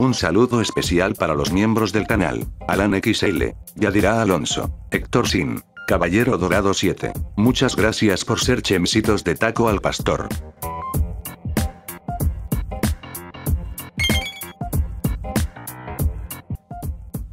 Un saludo especial para los miembros del canal. Alan XL. Yadira Alonso. Héctor Sin. Caballero Dorado 7. Muchas gracias por ser chemsitos de taco al pastor.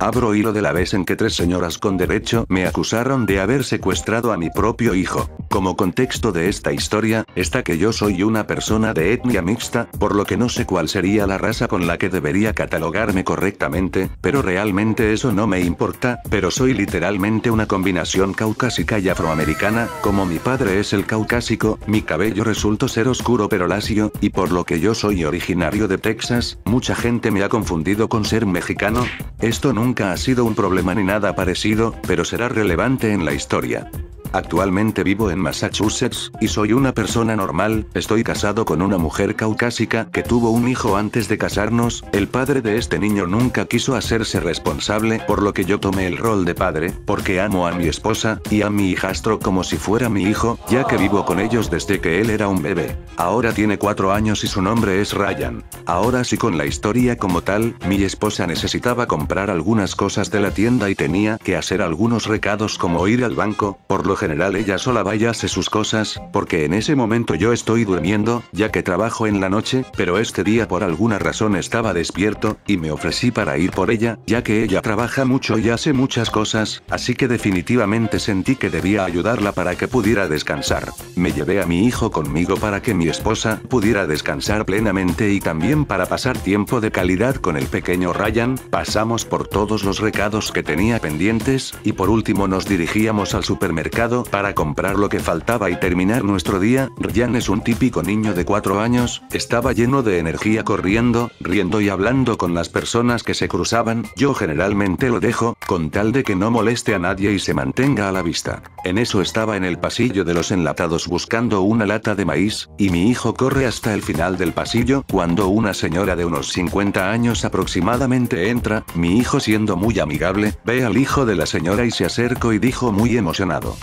Abro hilo de la vez en que tres señoras con derecho me acusaron de haber secuestrado a mi propio hijo. Como contexto de esta historia, está que yo soy una persona de etnia mixta, por lo que no sé cuál sería la raza con la que debería catalogarme correctamente, pero realmente eso no me importa, pero soy literalmente una combinación caucásica y afroamericana, como mi padre es el caucásico, mi cabello resultó ser oscuro pero lacio, y por lo que yo soy originario de Texas, mucha gente me ha confundido con ser mexicano. Esto nunca Nunca ha sido un problema ni nada parecido, pero será relevante en la historia. Actualmente vivo en Massachusetts, y soy una persona normal, estoy casado con una mujer caucásica que tuvo un hijo antes de casarnos, el padre de este niño nunca quiso hacerse responsable por lo que yo tomé el rol de padre, porque amo a mi esposa, y a mi hijastro como si fuera mi hijo, ya que vivo con ellos desde que él era un bebé. Ahora tiene cuatro años y su nombre es Ryan. Ahora sí con la historia como tal, mi esposa necesitaba comprar algunas cosas de la tienda y tenía que hacer algunos recados como ir al banco, por lo general ella sola vaya hace sus cosas, porque en ese momento yo estoy durmiendo, ya que trabajo en la noche, pero este día por alguna razón estaba despierto, y me ofrecí para ir por ella, ya que ella trabaja mucho y hace muchas cosas, así que definitivamente sentí que debía ayudarla para que pudiera descansar. Me llevé a mi hijo conmigo para que mi esposa pudiera descansar plenamente y también para pasar tiempo de calidad con el pequeño Ryan, pasamos por todos los recados que tenía pendientes, y por último nos dirigíamos al supermercado para comprar lo que faltaba y terminar nuestro día. Ryan es un típico niño de 4 años, estaba lleno de energía corriendo, riendo y hablando con las personas que se cruzaban, yo generalmente lo dejo, con tal de que no moleste a nadie y se mantenga a la vista. En eso estaba en el pasillo de los enlatados buscando una lata de maíz, y mi hijo corre hasta el final del pasillo, cuando una señora de unos 50 años aproximadamente entra, mi hijo siendo muy amigable, ve al hijo de la señora y se acercó y dijo muy emocionado.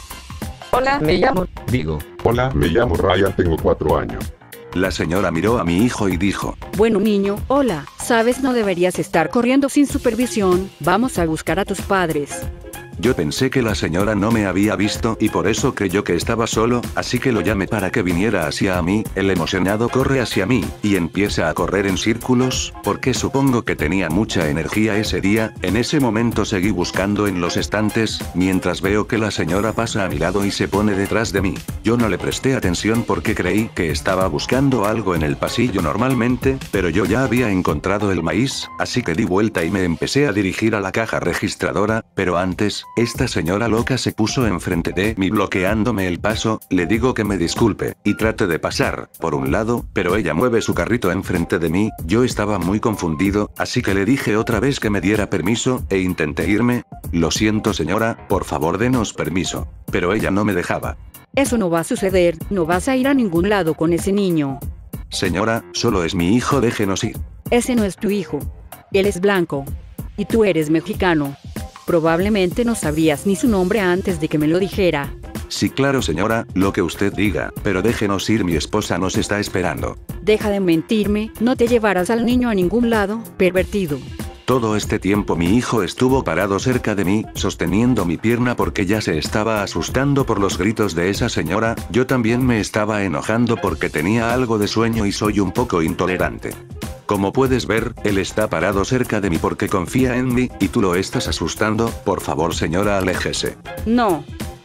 Hola, me llamo Digo. Hola, me llamo Ryan, tengo cuatro años. La señora miró a mi hijo y dijo, Bueno niño, hola, sabes no deberías estar corriendo sin supervisión, vamos a buscar a tus padres. Yo pensé que la señora no me había visto y por eso creyó que estaba solo, así que lo llamé para que viniera hacia mí, el emocionado corre hacia mí, y empieza a correr en círculos, porque supongo que tenía mucha energía ese día, en ese momento seguí buscando en los estantes, mientras veo que la señora pasa a mi lado y se pone detrás de mí. Yo no le presté atención porque creí que estaba buscando algo en el pasillo normalmente, pero yo ya había encontrado el maíz, así que di vuelta y me empecé a dirigir a la caja registradora, pero antes, esta señora loca se puso enfrente de mí bloqueándome el paso, le digo que me disculpe, y trate de pasar, por un lado, pero ella mueve su carrito enfrente de mí, yo estaba muy confundido, así que le dije otra vez que me diera permiso, e intenté irme. Lo siento señora, por favor denos permiso. Pero ella no me dejaba. Eso no va a suceder, no vas a ir a ningún lado con ese niño. Señora, solo es mi hijo, déjenos ir. Ese no es tu hijo. Él es blanco. Y tú eres mexicano. Probablemente no sabrías ni su nombre antes de que me lo dijera. Sí, claro señora, lo que usted diga, pero déjenos ir, mi esposa nos está esperando. Deja de mentirme, no te llevarás al niño a ningún lado, pervertido. Todo este tiempo mi hijo estuvo parado cerca de mí, sosteniendo mi pierna porque ya se estaba asustando por los gritos de esa señora, yo también me estaba enojando porque tenía algo de sueño y soy un poco intolerante. Como puedes ver, él está parado cerca de mí porque confía en mí, y tú lo estás asustando, por favor señora aléjese. No.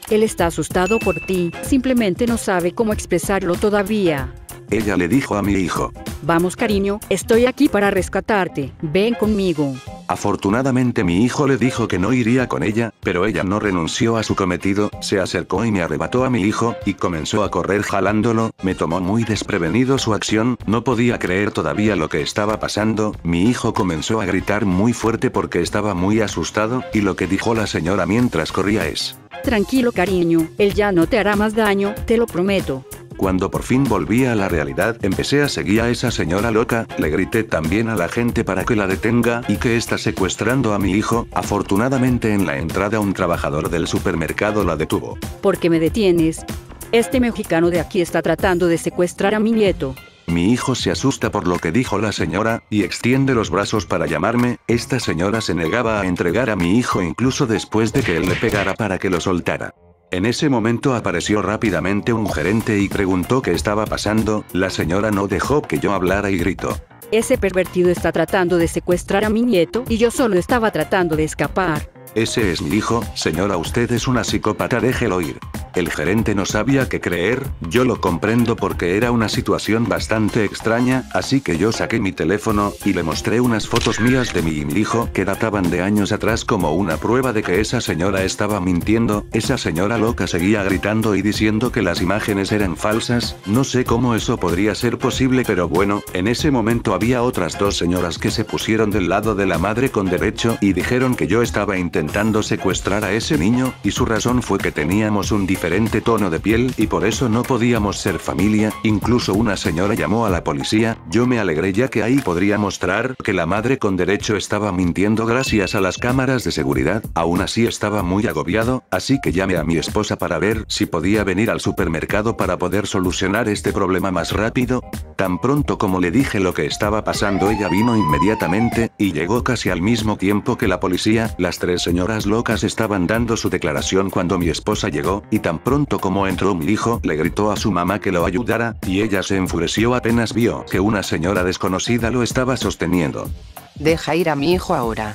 Él está asustado por ti, simplemente no sabe cómo expresarlo todavía. Ella le dijo a mi hijo. Vamos cariño, estoy aquí para rescatarte, ven conmigo. Afortunadamente mi hijo le dijo que no iría con ella, pero ella no renunció a su cometido, se acercó y me arrebató a mi hijo, y comenzó a correr jalándolo, me tomó muy desprevenido su acción, no podía creer todavía lo que estaba pasando, mi hijo comenzó a gritar muy fuerte porque estaba muy asustado, y lo que dijo la señora mientras corría es, Tranquilo cariño, él ya no te hará más daño, te lo prometo. Cuando por fin volví a la realidad, empecé a seguir a esa señora loca, le grité también a la gente para que la detenga y que está secuestrando a mi hijo, afortunadamente en la entrada un trabajador del supermercado la detuvo. ¿Por qué me detienes? Este mexicano de aquí está tratando de secuestrar a mi nieto. Mi hijo se asusta por lo que dijo la señora, y extiende los brazos para llamarme, esta señora se negaba a entregar a mi hijo incluso después de que él le pegara para que lo soltara. En ese momento apareció rápidamente un gerente y preguntó qué estaba pasando, la señora no dejó que yo hablara y gritó. Ese pervertido está tratando de secuestrar a mi nieto y yo solo estaba tratando de escapar. Ese es mi hijo, señora usted es una psicópata déjelo ir. El gerente no sabía qué creer, yo lo comprendo porque era una situación bastante extraña, así que yo saqué mi teléfono, y le mostré unas fotos mías de mi hijo que databan de años atrás como una prueba de que esa señora estaba mintiendo, esa señora loca seguía gritando y diciendo que las imágenes eran falsas, no sé cómo eso podría ser posible pero bueno, en ese momento había otras dos señoras que se pusieron del lado de la madre con derecho y dijeron que yo estaba intentando secuestrar a ese niño, y su razón fue que teníamos un diferente tono de piel y por eso no podíamos ser familia, incluso una señora llamó a la policía, yo me alegré ya que ahí podría mostrar que la madre con derecho estaba mintiendo gracias a las cámaras de seguridad, aún así estaba muy agobiado, así que llamé a mi esposa para ver si podía venir al supermercado para poder solucionar este problema más rápido. Tan pronto como le dije lo que estaba pasando ella vino inmediatamente, y llegó casi al mismo tiempo que la policía, las tres señoras locas estaban dando su declaración cuando mi esposa llegó, y tan pronto como entró mi hijo le gritó a su mamá que lo ayudara, y ella se enfureció apenas vio que una señora desconocida lo estaba sosteniendo. Deja ir a mi hijo ahora.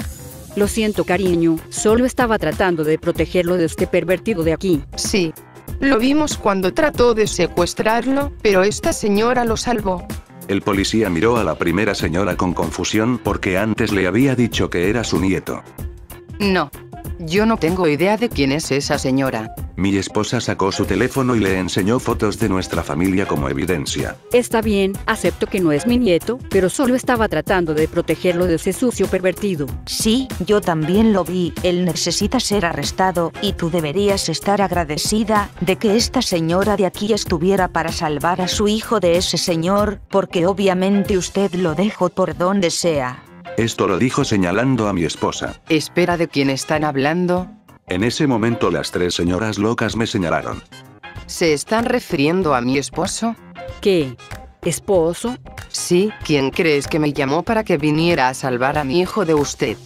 Lo siento cariño, solo estaba tratando de protegerlo de este pervertido de aquí. Sí. Lo vimos cuando trató de secuestrarlo, pero esta señora lo salvó. El policía miró a la primera señora con confusión porque antes le había dicho que era su nieto. No. Yo no tengo idea de quién es esa señora. Mi esposa sacó su teléfono y le enseñó fotos de nuestra familia como evidencia. Está bien, acepto que no es mi nieto, pero solo estaba tratando de protegerlo de ese sucio pervertido. Sí, yo también lo vi, él necesita ser arrestado, y tú deberías estar agradecida de que esta señora de aquí estuviera para salvar a su hijo de ese señor, porque obviamente usted lo dejó por donde sea. Esto lo dijo señalando a mi esposa. Espera de quién están hablando. En ese momento las tres señoras locas me señalaron. ¿Se están refiriendo a mi esposo? ¿Qué? ¿Esposo? Sí, ¿quién crees que me llamó para que viniera a salvar a mi hijo de usted?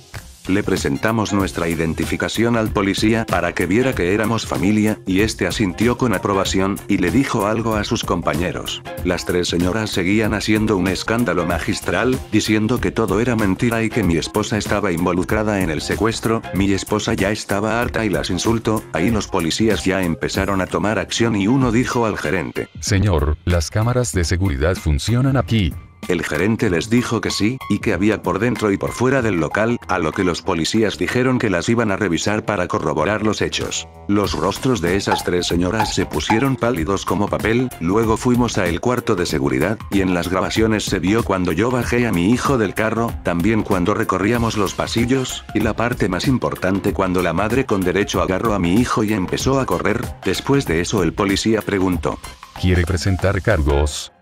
Le presentamos nuestra identificación al policía para que viera que éramos familia, y este asintió con aprobación, y le dijo algo a sus compañeros. Las tres señoras seguían haciendo un escándalo magistral, diciendo que todo era mentira y que mi esposa estaba involucrada en el secuestro, mi esposa ya estaba harta y las insultó, ahí los policías ya empezaron a tomar acción y uno dijo al gerente. Señor, las cámaras de seguridad funcionan aquí. El gerente les dijo que sí, y que había por dentro y por fuera del local, a lo que los policías dijeron que las iban a revisar para corroborar los hechos. Los rostros de esas tres señoras se pusieron pálidos como papel, luego fuimos a el cuarto de seguridad, y en las grabaciones se vio cuando yo bajé a mi hijo del carro, también cuando recorríamos los pasillos, y la parte más importante cuando la madre con derecho agarró a mi hijo y empezó a correr, después de eso el policía preguntó. ¿Quiere presentar cargos?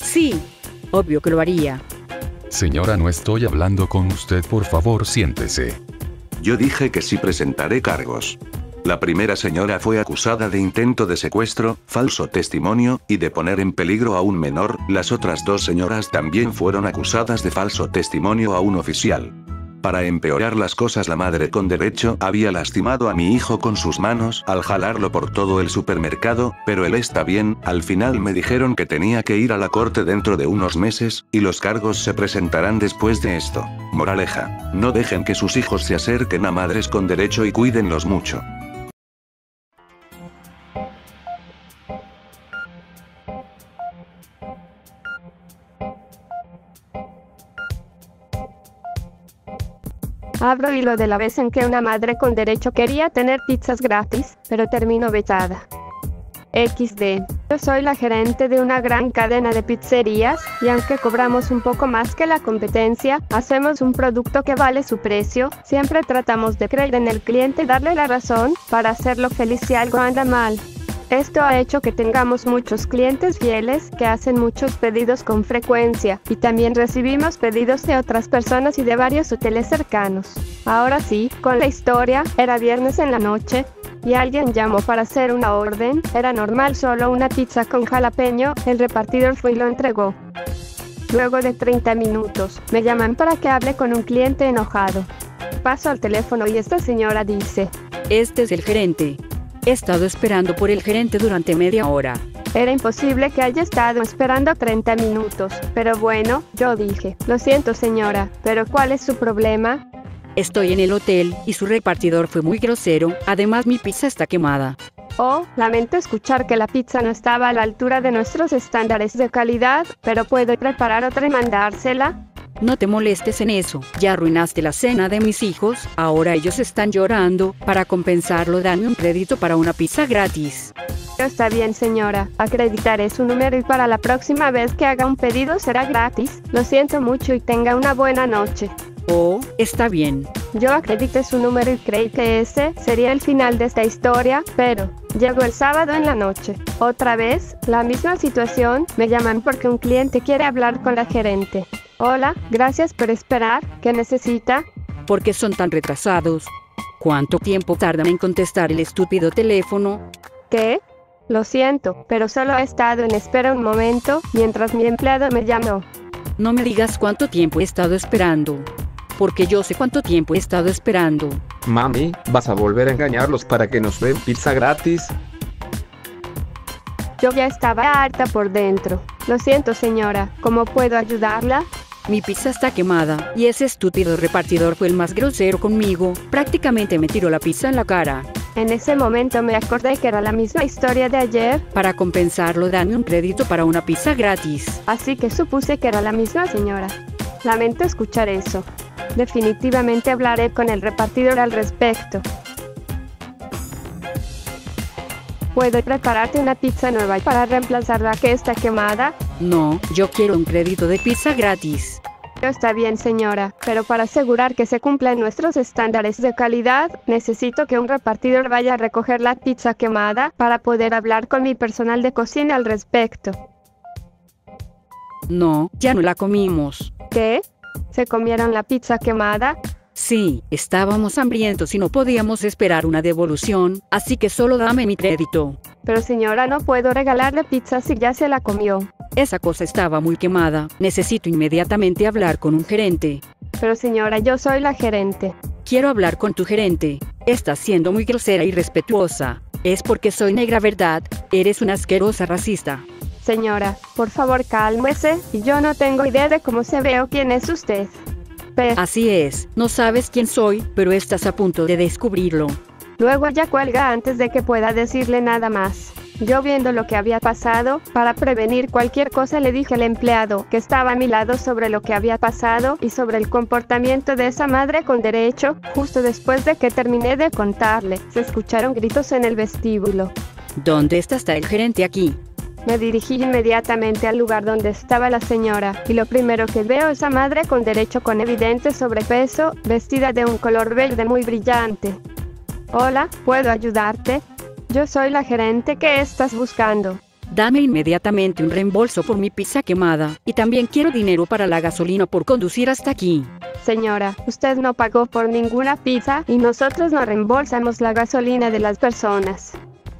Sí. Obvio que lo haría. Señora, no estoy hablando con usted, por favor, siéntese. Yo dije que sí presentaré cargos. La primera señora fue acusada de intento de secuestro, falso testimonio, y de poner en peligro a un menor, las otras dos señoras también fueron acusadas de falso testimonio a un oficial. Para empeorar las cosas la madre con derecho había lastimado a mi hijo con sus manos al jalarlo por todo el supermercado, pero él está bien, al final me dijeron que tenía que ir a la corte dentro de unos meses, y los cargos se presentarán después de esto. Moraleja, no dejen que sus hijos se acerquen a madres con derecho y cuídenlos mucho. Abro hilo de la vez en que una madre con derecho quería tener pizzas gratis, pero terminó vetada. XD. Yo soy la gerente de una gran cadena de pizzerías y aunque cobramos un poco más que la competencia, hacemos un producto que vale su precio. Siempre tratamos de creer en el cliente y darle la razón para hacerlo feliz si algo anda mal. Esto ha hecho que tengamos muchos clientes fieles que hacen muchos pedidos con frecuencia y también recibimos pedidos de otras personas y de varios hoteles cercanos. Ahora sí, con la historia, era viernes en la noche. y alguien llamó para hacer una orden, era normal solo una pizza con jalapeño, el repartidor fue y lo entregó. Luego de 30 minutos, me llaman para que hable con un cliente enojado. Paso al teléfono y esta señora dice, Este es el gerente. He estado esperando por el gerente durante media hora. era imposible que haya estado esperando 30 minutos, pero bueno, yo dije, lo siento señora, pero ¿cuál es su problema? Estoy en el hotel y su repartidor fue muy grosero. Además mi pizza está quemada. Oh, lamento escuchar que la pizza no estaba a la altura de nuestros estándares de calidad, pero puedo preparar otra y mandársela. No te molestes en eso. Ya arruinaste la cena de mis hijos. Ahora ellos están llorando. Para compensarlo dame un crédito para una pizza gratis. Está bien señora, acreditaré su número y para la próxima vez que haga un pedido será gratis. Lo siento mucho y tenga una buena noche. Oh, está bien. Yo acredité su número y creí que ese sería el final de esta historia, pero llegó el sábado en la noche. Otra vez, la misma situación, me llaman porque un cliente quiere hablar con la gerente. Hola, gracias por esperar, ¿qué necesita? ¿Por qué son tan retrasados? ¿Cuánto tiempo tardan en contestar el estúpido teléfono? ¿Qué? Lo siento, pero solo he estado en espera un momento mientras mi empleado me llamó. No me digas cuánto tiempo he estado esperando. Porque yo sé cuánto tiempo he estado esperando. Mami, ¿vas a volver a engañarlos para que nos den pizza gratis? Yo ya estaba harta por dentro. Lo siento señora, ¿cómo puedo ayudarla? Mi pizza está quemada y ese estúpido repartidor fue el más grosero conmigo. Prácticamente me tiró la pizza en la cara. En ese momento me acordé que era la misma historia de ayer, Para compensarlo, dame un crédito para una pizza gratis. así que supuse que era la misma señora. Lamento escuchar eso. Definitivamente hablaré con el repartidor al respecto. ¿Puedo prepararte una pizza nueva para reemplazar la que está quemada? No, yo quiero un crédito de pizza gratis. Está bien, señora, pero para asegurar que se cumplan nuestros estándares de calidad, necesito que un repartidor vaya a recoger la pizza quemada para poder hablar con mi personal de cocina al respecto. No, ya no la comimos. ¿Qué? ¿Se comieron la pizza quemada? Sí, estábamos hambrientos y no podíamos esperar una devolución, así que solo dame mi crédito. Pero señora, no puedo regalarle pizza si ya se la comió. Esa cosa estaba muy quemada. Necesito inmediatamente hablar con un gerente. Pero señora, yo soy la gerente. Quiero hablar con tu gerente. Estás siendo muy grosera y respetuosa. Es porque soy negra, ¿verdad? Eres una asquerosa racista. Señora, por favor cálmese, y yo no tengo idea de cómo se ve o quién es usted. Así es, no sabes quién soy, pero estás a punto de descubrirlo. luego ella cuelga antes de que pueda decirle nada más. Yo viendo lo que había pasado, para prevenir cualquier cosa le dije al empleado que estaba a mi lado sobre lo que había pasado y sobre el comportamiento de esa madre con derecho, justo después de que terminé de contarle, se escucharon gritos en el vestíbulo. ¿Dónde está, está el gerente aquí? Me dirigí inmediatamente al lugar donde estaba la señora, y lo primero que veo es a madre con derecho con evidente sobrepeso, vestida de un color verde muy brillante. Hola, ¿puedo ayudarte? Yo soy la gerente que estás buscando. Dame inmediatamente un reembolso por mi pizza quemada, y también quiero dinero para la gasolina por conducir hasta aquí. Señora, usted no pagó por ninguna pizza y nosotros no reembolsamos la gasolina de las personas.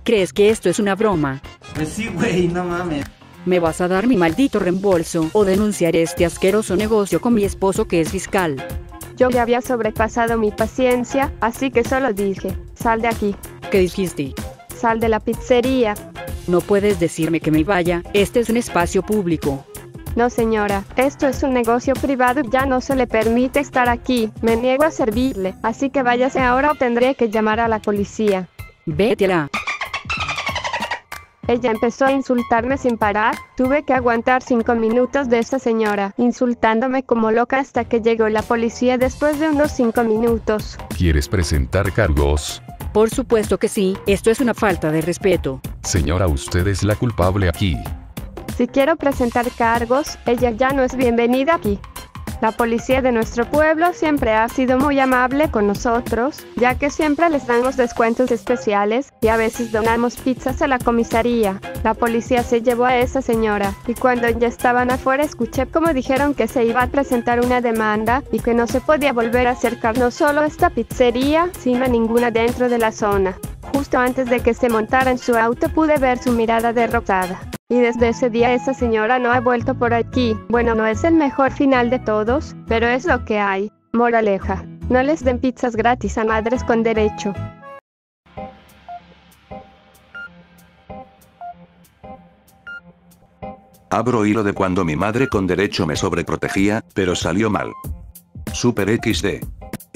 ¿Crees que esto es una broma? Pues sí, güey, no mames. Me vas a dar mi maldito reembolso o denunciaré este asqueroso negocio con mi esposo que es fiscal. Yo ya había sobrepasado mi paciencia, así que solo dije, sal de aquí, ¿Qué dijiste? sal de la pizzería. No puedes decirme que me vaya, este es un espacio público. No señora, esto es un negocio privado y ya no se le permite estar aquí, me niego a servirle, así que váyase ahora o tendré que llamar a la policía. Vete a la... Ella empezó a insultarme sin parar, tuve que aguantar cinco minutos de esa señora, insultándome como loca hasta que llegó la policía después de unos cinco minutos. ¿Quieres presentar cargos? Por supuesto que sí, esto es una falta de respeto. Señora, usted es la culpable aquí. Si quiero presentar cargos, ella ya no es bienvenida aquí. La policía de nuestro pueblo siempre ha sido muy amable con nosotros, ya que siempre les damos descuentos especiales y a veces donamos pizzas a la comisaría. La policía se llevó a esa señora y cuando ya estaban afuera escuché como dijeron que se iba a presentar una demanda y que no se podía volver a acercar no solo a esta pizzería, sino a ninguna dentro de la zona. justo antes de que se montara en su auto pude ver su mirada derrotada. Y desde ese día esa señora no ha vuelto por aquí. Bueno, no es el mejor final de todos, pero es lo que hay. Moraleja. No les den pizzas gratis a madres con derecho. Abro hilo de cuando mi madre con derecho me sobreprotegía, pero salió mal. Super XD.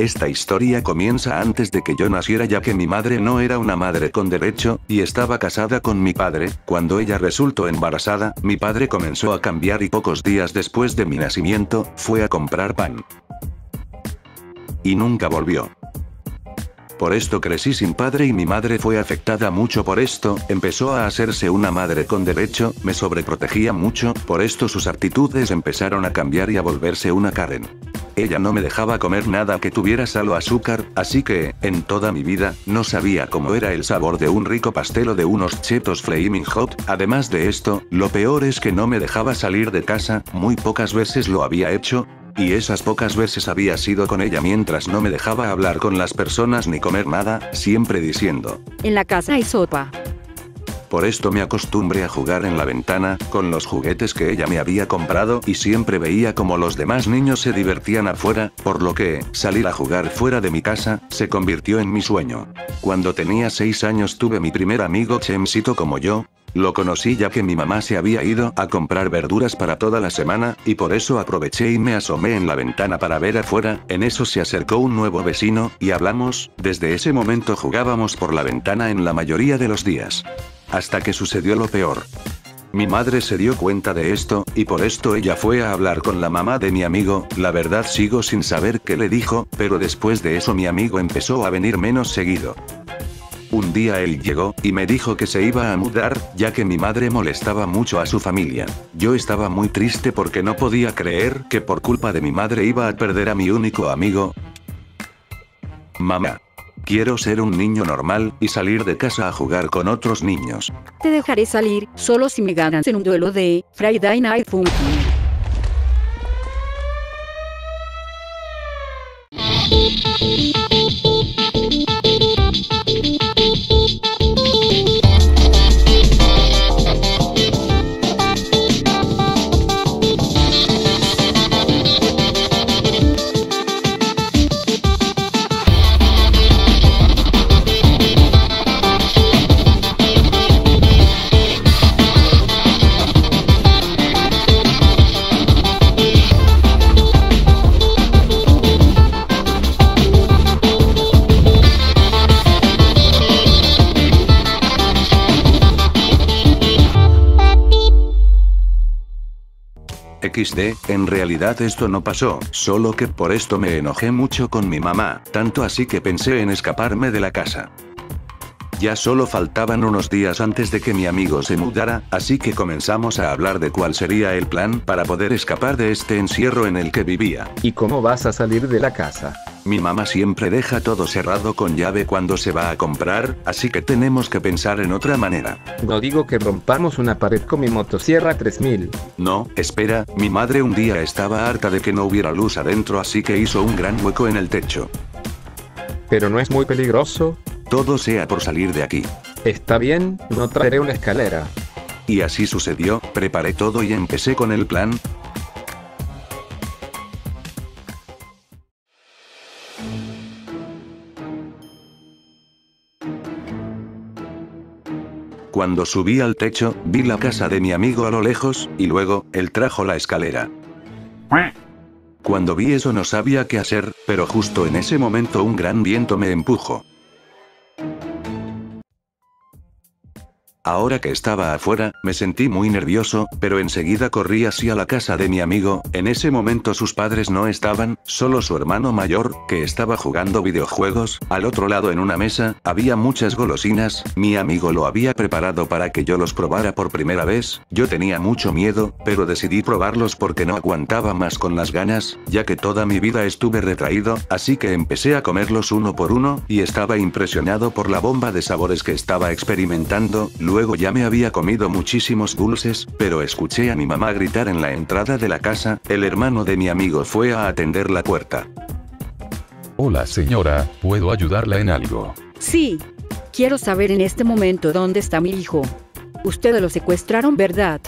Esta historia comienza antes de que yo naciera ya que mi madre no era una madre con derecho, y estaba casada con mi padre, cuando ella resultó embarazada, mi padre comenzó a cambiar y pocos días después de mi nacimiento, fue a comprar pan. Y nunca volvió. Por esto crecí sin padre y mi madre fue afectada mucho por esto, empezó a hacerse una madre con derecho, me sobreprotegía mucho, por esto sus actitudes empezaron a cambiar y a volverse una Karen. Ella no me dejaba comer nada que tuviera sal o azúcar, así que, en toda mi vida, no sabía cómo era el sabor de un rico pastel o de unos chetos flaming hot, además de esto, lo peor es que no me dejaba salir de casa, muy pocas veces lo había hecho, y esas pocas veces había sido con ella mientras no me dejaba hablar con las personas ni comer nada, siempre diciendo. En la casa hay sopa. Por esto me acostumbré a jugar en la ventana, con los juguetes que ella me había comprado y siempre veía como los demás niños se divertían afuera, por lo que, salir a jugar fuera de mi casa, se convirtió en mi sueño. Cuando tenía 6 años tuve mi primer amigo Chemsito como yo, lo conocí ya que mi mamá se había ido a comprar verduras para toda la semana, y por eso aproveché y me asomé en la ventana para ver afuera, en eso se acercó un nuevo vecino, y hablamos, desde ese momento jugábamos por la ventana en la mayoría de los días. Hasta que sucedió lo peor. Mi madre se dio cuenta de esto, y por esto ella fue a hablar con la mamá de mi amigo, la verdad sigo sin saber qué le dijo, pero después de eso mi amigo empezó a venir menos seguido. Un día él llegó, y me dijo que se iba a mudar, ya que mi madre molestaba mucho a su familia. Yo estaba muy triste porque no podía creer que por culpa de mi madre iba a perder a mi único amigo. Mamá. Quiero ser un niño normal, y salir de casa a jugar con otros niños. Te dejaré salir, solo si me ganas en un duelo de Friday Night Funkin'. XD, en realidad esto no pasó, solo que por esto me enojé mucho con mi mamá, tanto así que pensé en escaparme de la casa. Ya solo faltaban unos días antes de que mi amigo se mudara, así que comenzamos a hablar de cuál sería el plan para poder escapar de este encierro en el que vivía. ¿Y cómo vas a salir de la casa? Mi mamá siempre deja todo cerrado con llave cuando se va a comprar, así que tenemos que pensar en otra manera. No digo que rompamos una pared con mi motosierra 3000. No, espera, mi madre un día estaba harta de que no hubiera luz adentro así que hizo un gran hueco en el techo. Pero no es muy peligroso. Todo sea por salir de aquí. Está bien, no traeré una escalera. Y así sucedió, preparé todo y empecé con el plan, Cuando subí al techo, vi la casa de mi amigo a lo lejos, y luego, él trajo la escalera. Cuando vi eso no sabía qué hacer, pero justo en ese momento un gran viento me empujó. Ahora que estaba afuera, me sentí muy nervioso, pero enseguida corrí hacia la casa de mi amigo, en ese momento sus padres no estaban, solo su hermano mayor, que estaba jugando videojuegos, al otro lado en una mesa, había muchas golosinas, mi amigo lo había preparado para que yo los probara por primera vez, yo tenía mucho miedo, pero decidí probarlos porque no aguantaba más con las ganas, ya que toda mi vida estuve retraído, así que empecé a comerlos uno por uno, y estaba impresionado por la bomba de sabores que estaba experimentando, Luego ya me había comido muchísimos dulces, pero escuché a mi mamá gritar en la entrada de la casa, el hermano de mi amigo fue a atender la puerta. Hola señora, ¿puedo ayudarla en algo? Sí. Quiero saber en este momento dónde está mi hijo. Ustedes lo secuestraron, ¿verdad?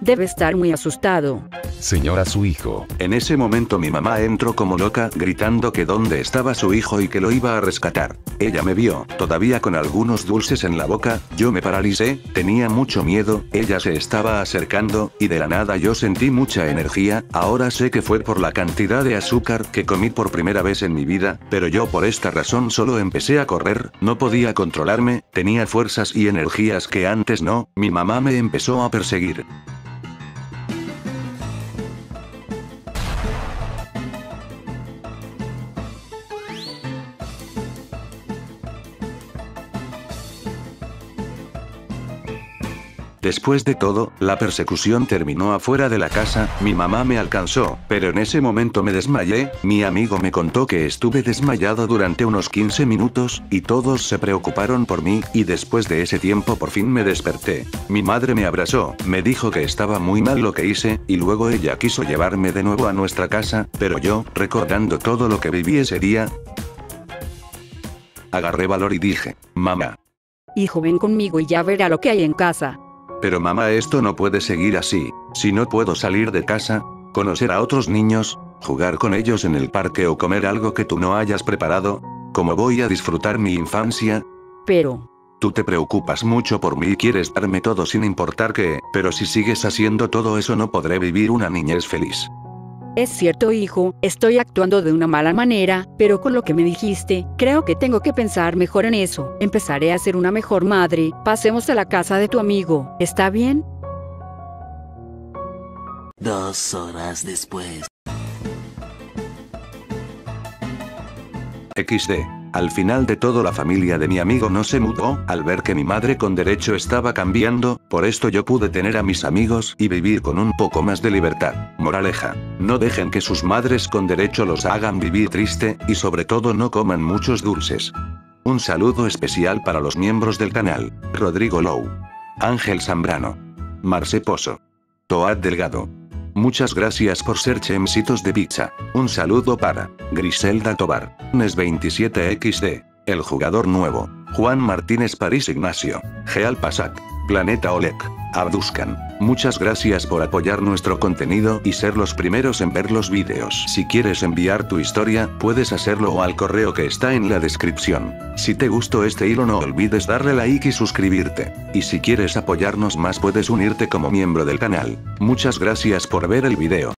Debe estar muy asustado. Señora, su hijo. En ese momento mi mamá entró como loca, gritando que dónde estaba su hijo y que lo iba a rescatar. Ella me vio, todavía con algunos dulces en la boca, yo me paralicé, tenía mucho miedo, ella se estaba acercando, y de la nada yo sentí mucha energía, ahora sé que fue por la cantidad de azúcar que comí por primera vez en mi vida, pero yo por esta razón solo empecé a correr, no podía controlarme, tenía fuerzas y energías que antes no, mi mamá me empezó a perseguir. Después de todo, la persecución terminó afuera de la casa, mi mamá me alcanzó, pero en ese momento me desmayé, mi amigo me contó que estuve desmayado durante unos 15 minutos, y todos se preocuparon por mí, y después de ese tiempo por fin me desperté. Mi madre me abrazó, me dijo que estaba muy mal lo que hice, y luego ella quiso llevarme de nuevo a nuestra casa, pero yo, recordando todo lo que viví ese día, agarré valor y dije, mamá, Hijo, ven conmigo y ya verá lo que hay en casa. Pero mamá esto no puede seguir así. Si no puedo salir de casa, conocer a otros niños, jugar con ellos en el parque o comer algo que tú no hayas preparado, ¿cómo voy a disfrutar mi infancia? Pero, Tú te preocupas mucho por mí y quieres darme todo sin importar qué, pero si sigues haciendo todo eso no podré vivir una niñez feliz. Es cierto hijo, estoy actuando de una mala manera, pero con lo que me dijiste, creo que tengo que pensar mejor en eso. Empezaré a ser una mejor madre. Pasemos a la casa de tu amigo. ¿Está bien? Dos horas después. XD. Al final de todo la familia de mi amigo no se mudó, al ver que mi madre con derecho estaba cambiando, por esto yo pude tener a mis amigos y vivir con un poco más de libertad. Moraleja. No dejen que sus madres con derecho los hagan vivir triste, y sobre todo no coman muchos dulces. Un saludo especial para los miembros del canal. Rodrigo Low. Ángel Zambrano. Marce Pozo. Toad Delgado. Muchas gracias por ser chemsitos de pizza. Un saludo para Griselda Tobar. Nes27XD. El jugador nuevo. Juan Martínez París Ignacio. Geal Pasak. Planeta Oleg. Abduscan. Muchas gracias por apoyar nuestro contenido y ser los primeros en ver los vídeos. Si quieres enviar tu historia, puedes hacerlo al correo que está en la descripción. Si te gustó este hilo no olvides darle like y suscribirte. Y si quieres apoyarnos más puedes unirte como miembro del canal. Muchas gracias por ver el video.